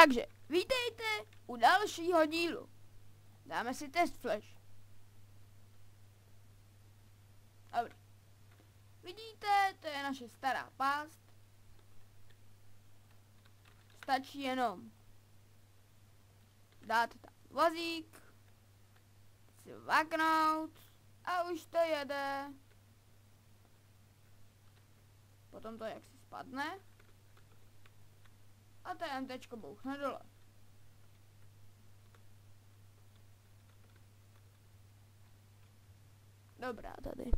Takže, vítejte u dalšího dílu. Dáme si test flash. Dobrý. Vidíte, to je naše stará pást. Stačí jenom dát tam vozík, si vaknout a už to jede. Potom to jak si spadne a TMTčko bouchne dole. Dobrá tady.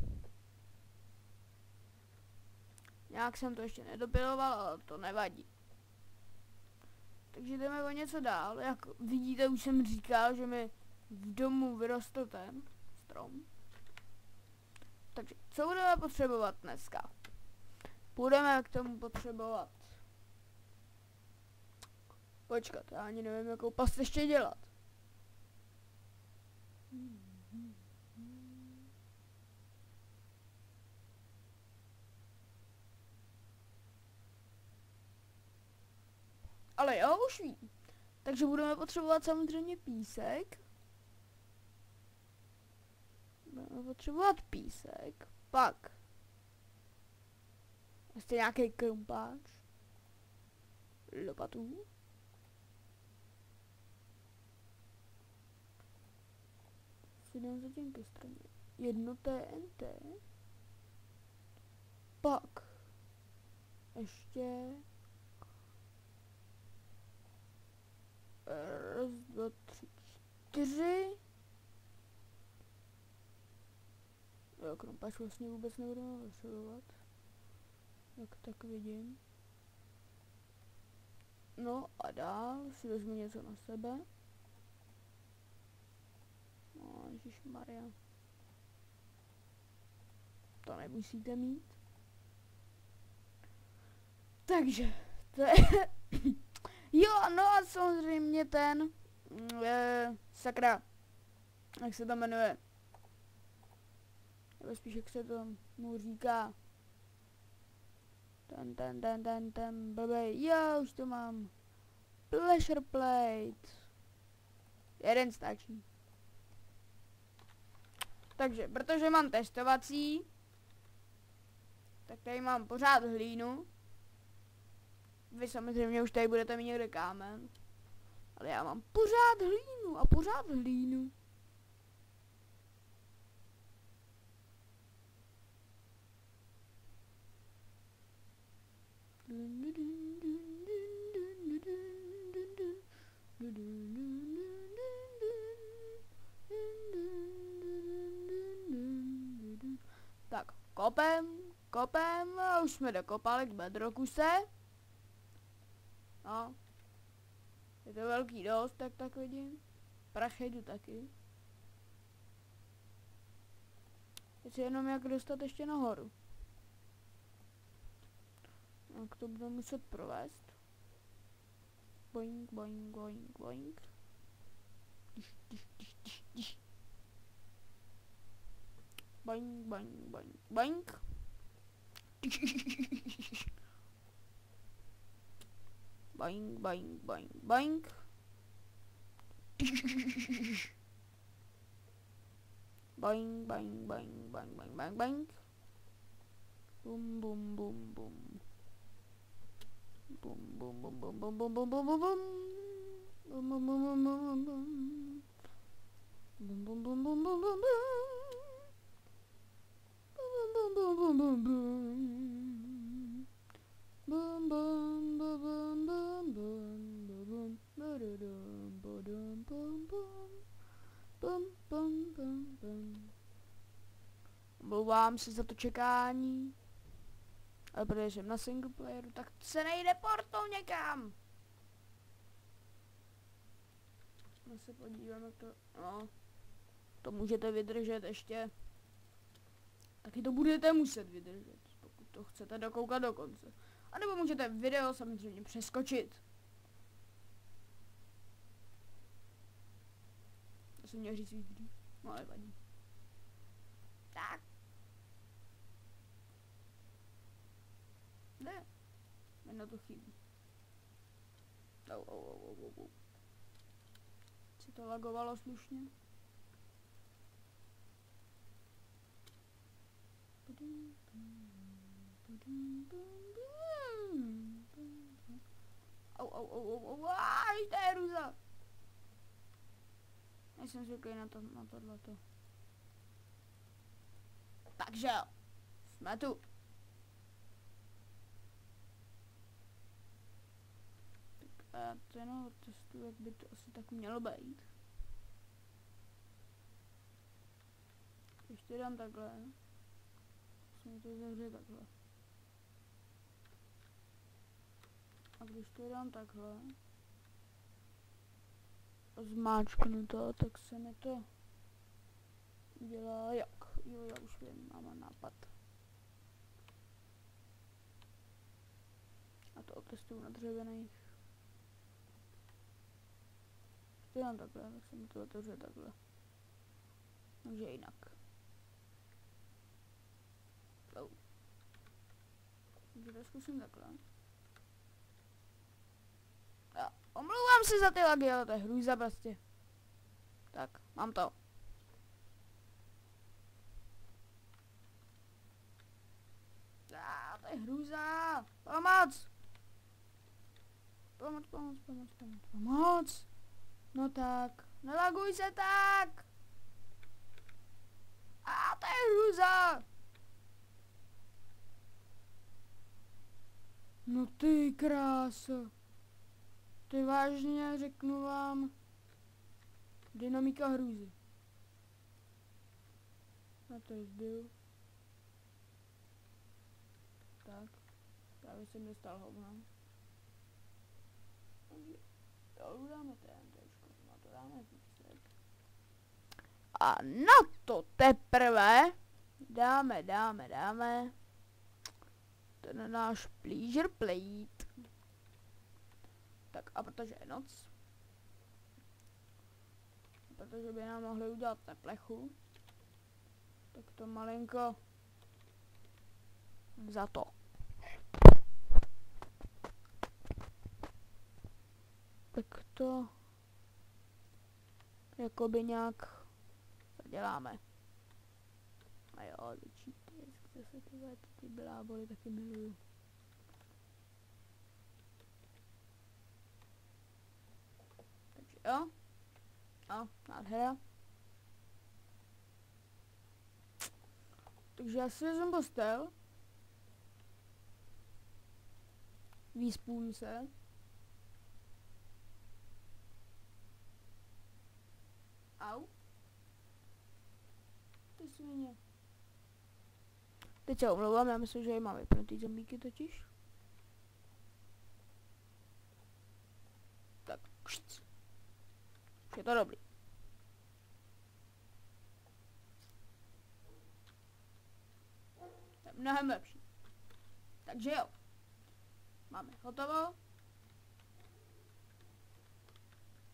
Nějak jsem to ještě nedopiloval, ale to nevadí. Takže jdeme o něco dál. Jak vidíte, už jsem říkal, že mi v domu vyrostl ten strom. Takže co budeme potřebovat dneska? Budeme k tomu potřebovat Počkat, já ani nevím, jakou past ještě dělat. Ale jo, už vím. Takže budeme potřebovat samozřejmě písek. Budeme potřebovat písek. Pak. Ještě nějaký krumpáč. Lopatu. Si dám zatím ke straně. Jedno TNT. Pak ještě raz, dva, tři, čtyři. Jo, krompač vlastně vůbec nebudeme potřebovat. Jak tak vidím. No a dál si vezmu něco na sebe. No, Maria. To nemusíte mít. Takže, to je... jo, no a samozřejmě ten... Je, sakra. Jak se to jmenuje? Nebo spíš jak se to mu říká. Ten, ten, ten, ten, ten, blbej. Jo, už to mám. Pleasure plate. Jeden stačí. Takže, protože mám testovací, tak tady mám pořád hlínu. Vy samozřejmě už tady budete mít někde kámen. Ale já mám pořád hlínu a pořád hlínu. Kopem, kopem a už jsme dokopali k bedrokuse. No. Je to velký dost, tak tak vidím. Prach jdu taky. Teď jenom jak dostat ještě nahoru. Jak to budu muset provést. Boing, boing, boing, boing. Tiš, tiš, tiš, tiš, tiš. Boing, boing, boing, boing. boing, boing, boing, boing. boing, boing, boing, boing, boing, boing, boing. Boom, boom, boom, boom. Boom, boom, boom, boom, boom, boom, boom, boom, boom, boom. Boom, boom, boom, boom, boom, boom. Boom, boom, boom, boom, boom, boom, boom. Omlouvám se za to čekání. Ale protože jsem na single playeru, tak se nejde portou někam. Já se podívám, jak to... No. To můžete vydržet ještě taky to budete muset vydržet, pokud to chcete dokoukat do konce. A nebo můžete video samozřejmě přeskočit. To jsem měl říct víc. No ale vadí. Tak. Ne. Jen na to chybí. Au, au, au, au, au. To lagovalo slušně. Au, au, au, au, au, aj, to je hruza. Nejsem zvyklý na, to, na tohleto. Takže jo, jsme tu. Tak a to jenom testuju, jak by to asi tak mělo být. To dám takhle, se mi to zavře takhle. A když to dám takhle, a zmáčknu to, tak se mi to dělá jak. Jo, já už vím, mám nápad. A to otestuju na dřevěných. To dám takhle, tak se mi to otevře takhle. Takže jinak. Takže to zkusím takhle. Já omlouvám se za ty lagy, ale to je hrůza prostě. Tak, mám to. A, to je hrůza. Pomoc! Pomoc, pomoc, pomoc, pomoc, pomoc. No tak, nelaguj se tak. A to je hrůza. No ty kráso. Ty vážně řeknu vám. Dynamika hrůzy. Na to zbyl. Tak. Právě jsem dostal hovna. Takže jo, udáme ten trošku. Na to dáme písek. A na to teprve dáme, dáme, dáme ten náš pleasure plate. Tak a protože je noc, protože by nám mohli udělat teplechu, tak to malinko za to. Tak to jakoby nějak děláme. A jo, větší zase tyhle ty bláboly taky miluju. Jo. A, nádhera. Takže já si vezmu postel. Vyspům se. Au. Ty svině. Teď se omlouvám, já myslím, že je mám vypnutý zombíky totiž. Tak, kšc. Je to dobrý. Je mnohem lepší. Takže jo. Máme hotovo.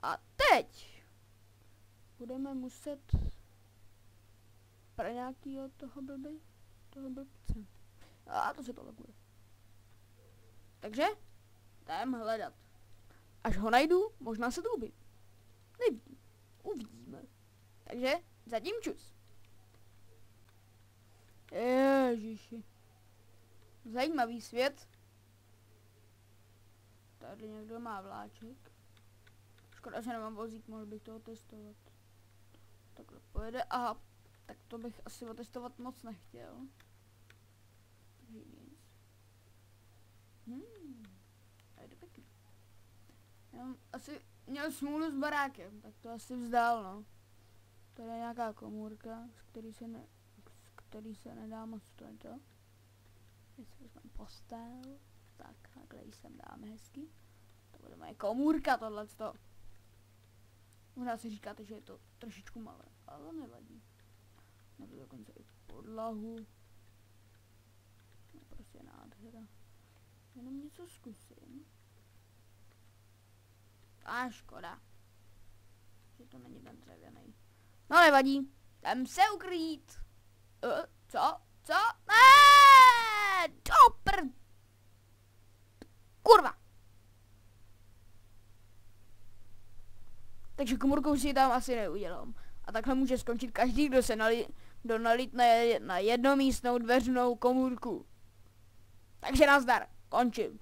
A teď budeme muset pro nějakýho toho blbý toho blbce. A to se to laguje. Takže jdem hledat. Až ho najdu, možná se to objeví. Nevím. Uvidíme. Takže zatím čus. Ježiši. Zajímavý svět. Tady někdo má vláček. Škoda, že nemám vozík, mohl bych to testovat. Takhle pojede. Aha, tak to bych asi otestovat moc nechtěl. Takže Hmm, a je to pěkný. Já asi měl smůlu s barákem, tak to asi vzdál, no. To je nějaká komůrka, z který se, ne, z který se nedá moc to to. Jestli vezmeme postel, tak takhle ji sem dáme hezky. To bude moje komůrka tohleto. Možná si říkáte, že je to trošičku malé, ale nevadí. Nebo dokonce i podlahu. No prostě nádhera. Jenom něco zkusím. A škoda. Že to není ten dřevěný. No nevadí. Jdem se ukrýt. Uh, co? Co? Ne! Dopr! Kurva! takže komůrkou si tam asi neudělám. A takhle může skončit každý, kdo se nali, kdo nalitne na jednomístnou dveřnou komůrku. Takže nazdar, končím.